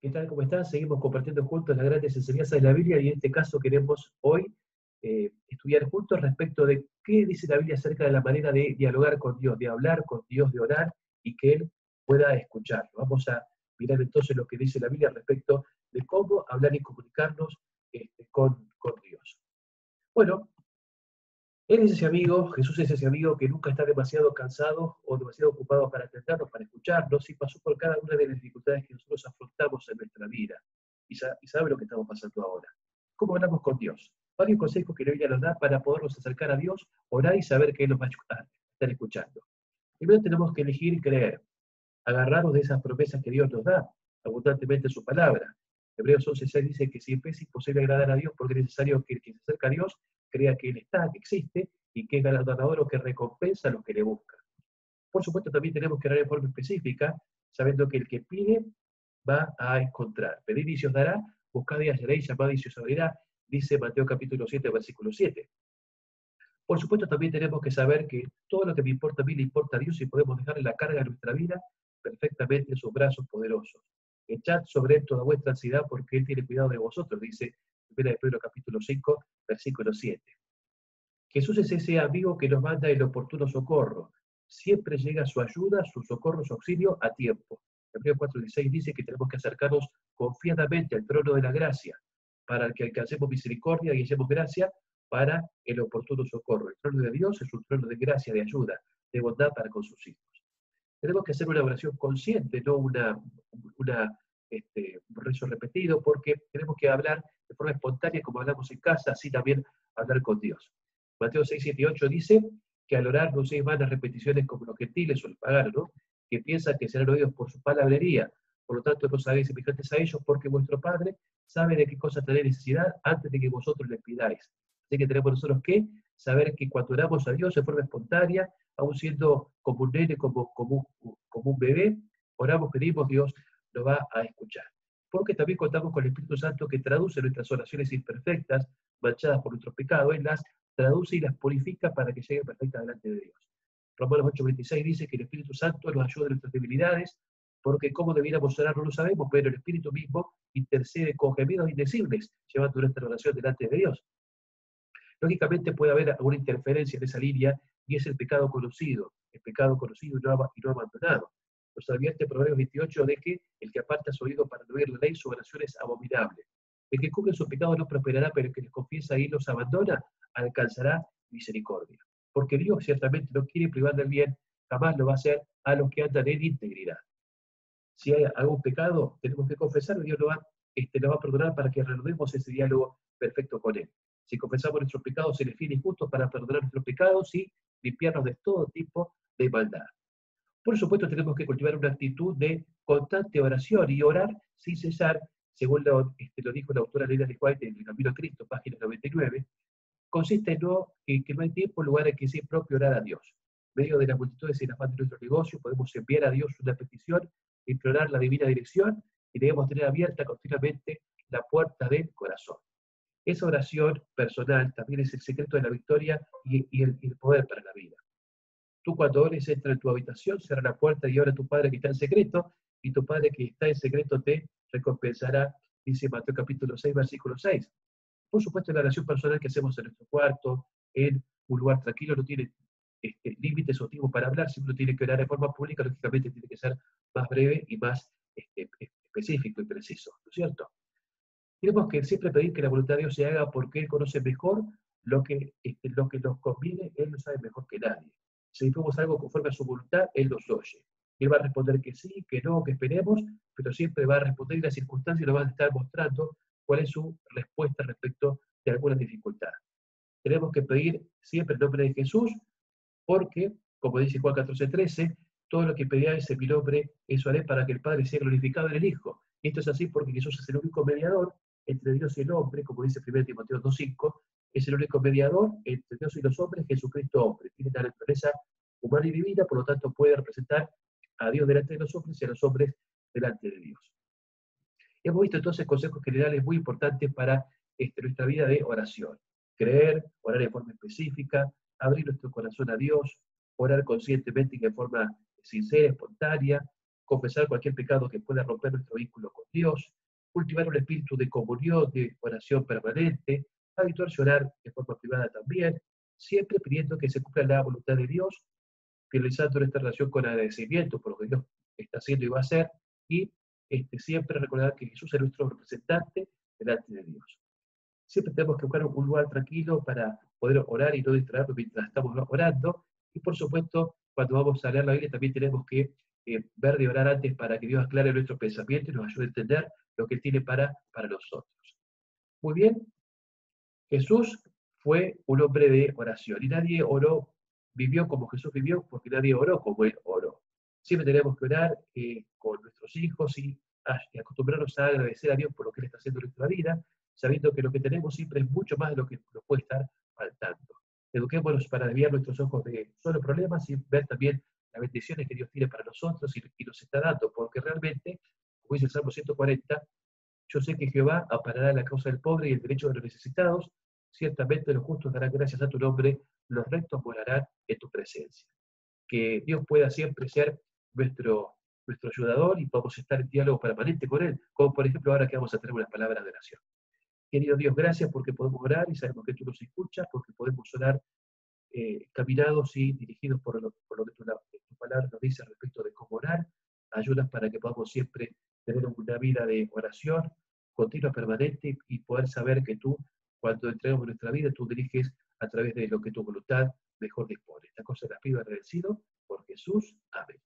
¿Qué tal? ¿Cómo están? Seguimos compartiendo juntos las grandes enseñanzas de la Biblia y en este caso queremos hoy eh, estudiar juntos respecto de qué dice la Biblia acerca de la manera de dialogar con Dios, de hablar con Dios, de orar y que Él pueda escucharlo. Vamos a mirar entonces lo que dice la Biblia respecto de cómo hablar y comunicarnos este, con Dios. Bueno, él es ese amigo, Jesús es ese amigo que nunca está demasiado cansado o demasiado ocupado para atendernos, para escucharnos y pasó por cada una de las dificultades que nosotros afrontamos en nuestra vida y sabe lo que estamos pasando ahora. ¿Cómo hablamos con Dios? Varios consejos que la Biblia nos da para podernos acercar a Dios, orar y saber que Él nos va a estar escuchando. Primero tenemos que elegir y creer, agarrarnos de esas promesas que Dios nos da abundantemente en su palabra. Hebreos 11.6 dice que si es imposible agradar a Dios porque es necesario que el que se acerca a Dios crea que Él está, que existe y que es galardonador o que recompensa a los que le buscan. Por supuesto, también tenemos que orar de forma específica, sabiendo que el que pide va a encontrar. Pedir y se os dará, buscad y hallaréis, llamad y se os abrirá, dice Mateo capítulo 7, versículo 7. Por supuesto, también tenemos que saber que todo lo que me importa a mí le importa a Dios y podemos dejarle la carga de nuestra vida perfectamente en sus brazos poderosos. Echad sobre él toda vuestra ansiedad porque él tiene cuidado de vosotros, dice 1 Pedro capítulo 5, versículo 7. Jesús es ese amigo que nos manda el oportuno socorro. Siempre llega su ayuda, su socorro, su auxilio a tiempo. Hebreo 4.16 dice que tenemos que acercarnos confiadamente al trono de la gracia para que alcancemos misericordia y hallemos gracia para el oportuno socorro. El trono de Dios es un trono de gracia, de ayuda, de bondad para con sus hijos. Tenemos que hacer una oración consciente, no una, una este, rezo repetido, porque tenemos que hablar de forma espontánea, como hablamos en casa, así también hablar con Dios. Mateo 6, 7 y 8 dice que al orar no se van repeticiones como los gentiles o los paganos, ¿no? que piensan que serán oídos por su palabrería. Por lo tanto, no sabéis semejantes a ellos, porque vuestro Padre sabe de qué cosa tenéis necesidad antes de que vosotros le pidáis. Así que tenemos nosotros que saber que cuando oramos a Dios de forma espontánea, aún siendo como un nene, como un bebé, oramos, pedimos, Dios lo va a escuchar. Porque también contamos con el Espíritu Santo que traduce nuestras oraciones imperfectas, manchadas por nuestros pecados, Él las traduce y las purifica para que lleguen perfectas delante de Dios. Romanos 8:26 dice que el Espíritu Santo nos ayuda en nuestras debilidades, porque cómo debiéramos orar no lo sabemos, pero el Espíritu mismo intercede con gemidos indecibles, llevando nuestra oración delante de Dios. Lógicamente puede haber alguna interferencia en esa línea y es el pecado conocido, el pecado conocido y no, y no abandonado. Nos advierte Proverbios 28 de que el que aparta su oído para oír la ley, su oración es abominable. El que cubre su pecado no prosperará, pero el que les confiesa y los abandona, alcanzará misericordia. Porque Dios ciertamente no quiere privar del bien, jamás lo va a hacer a los que andan en integridad. Si hay algún pecado, tenemos que confesarlo, Dios lo va, este, a perdonar para que reanudemos ese diálogo perfecto con Él. Si confesamos nuestros pecados, se les fiel y justo para perdonar nuestros pecados y limpiarnos de todo tipo de maldad. Por supuesto, tenemos que cultivar una actitud de constante oración y orar sin cesar, según lo, este, dijo la autora Elena de White en El Camino a Cristo, página 99, consiste en que, no hay tiempo lugar en que sea propio orar a Dios. En medio de las multitudes y las de nuestro negocio, podemos enviar a Dios una petición, implorar la divina dirección y debemos tener abierta continuamente la puerta del corazón. Esa oración personal también es el secreto de la victoria y, el, poder para la vida. Tú cuando ores, entra en tu habitación, cierra la puerta y ora a tu Padre que está en secreto, y tu Padre que está en secreto te recompensará, dice Mateo capítulo 6, versículo 6. Por supuesto, la oración personal que hacemos en nuestro cuarto, en un lugar tranquilo, no tiene este, límites o tiempo para hablar, si uno tiene que orar de forma pública, lógicamente tiene que ser más breve y más este, específico y preciso, ¿no es cierto? Tenemos que siempre pedir que la voluntad de Dios se haga porque Él conoce mejor lo que, este, lo que nos conviene, Él lo sabe mejor que nadie. Si decimos algo conforme a su voluntad, Él nos oye. Él va a responder que sí, que no, que esperemos, pero siempre va a responder y las circunstancias nos van a estar mostrando cuál es su respuesta respecto de alguna dificultad. Tenemos que pedir siempre el nombre de Jesús, porque, como dice Juan 14, 13, todo lo que pedáis en mi nombre, eso haré para que el Padre sea glorificado en el Hijo. Esto es así porque Jesús es el único mediador entre Dios y el hombre, como dice 1 Timoteo 2.5, es el único mediador entre Dios y los hombres, Jesucristo hombre. Tiene la naturaleza humana y divina, por lo tanto puede representar a Dios delante de los hombres y a los hombres delante de Dios. Hemos visto entonces consejos generales muy importantes para este, nuestra vida de oración. Creer, orar de forma específica, abrir nuestro corazón a Dios, orar conscientemente y de forma sincera, espontánea, confesar cualquier pecado que pueda romper nuestro vínculo con Dios, cultivar un espíritu de comunión, de oración permanente, habituar llorar de forma privada también, siempre pidiendo que se cumpla la voluntad de Dios, finalizando nuestra relación con agradecimiento por lo que Dios está haciendo y va a hacer, y este, siempre recordar que Jesús es nuestro representante delante de Dios. Siempre tenemos que buscar un lugar tranquilo para poder orar y no distraernos mientras estamos orando, y por supuesto, cuando vamos a leer la Biblia también tenemos que eh, ver de orar antes para que Dios aclare nuestro pensamiento y nos ayude a entender lo que tiene para, para nosotros. Muy bien, Jesús fue un hombre de oración y nadie oró, vivió como Jesús vivió porque nadie oró como él oró. Siempre tenemos que orar eh, con nuestros hijos y, acostumbrarnos a agradecer a Dios por lo que Él está haciendo en nuestra vida, sabiendo que lo que tenemos siempre es mucho más de lo que nos puede estar faltando. Eduquémonos para desviar nuestros ojos de solo problemas y ver también las bendiciones que Dios tiene para nosotros y, y nos está dando, porque realmente, como dice el Salmo 140, yo sé que Jehová amparará la causa del pobre y el derecho de los necesitados, ciertamente los justos darán gracias a tu nombre, los rectos morarán en tu presencia. Que Dios pueda siempre ser nuestro, nuestro ayudador y podamos estar en diálogo permanente con Él, como por ejemplo ahora que vamos a tener unas palabras de oración. Querido Dios, gracias porque podemos orar y sabemos que tú nos escuchas, porque podemos orar eh, caminados y dirigidos por lo, por lo que tu, tu, palabra nos dice respecto de cómo orar. Ayudas para que podamos siempre tener una vida de oración continua, permanente y poder saber que tú cuando entregamos nuestra vida, tú diriges a través de lo que tu voluntad mejor dispone. Esta cosa las pido agradecido por Jesús. Amén.